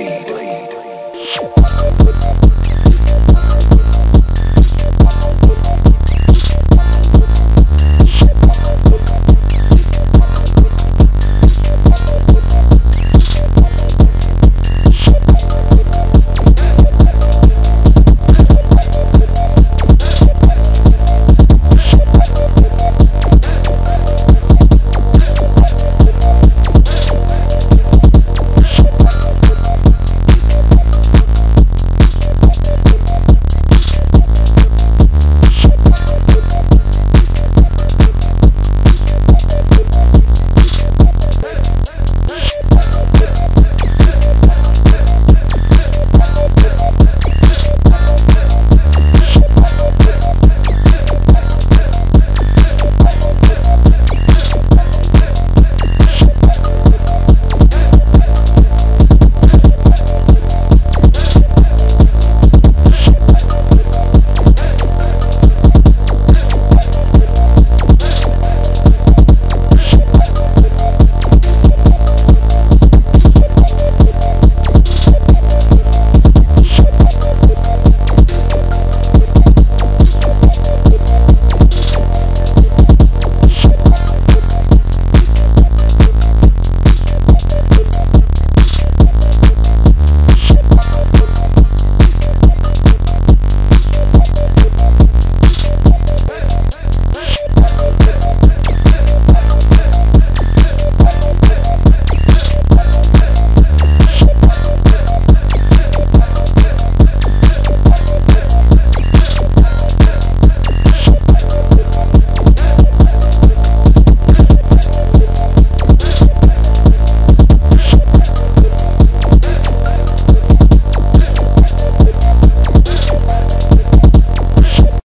Blade. Blade.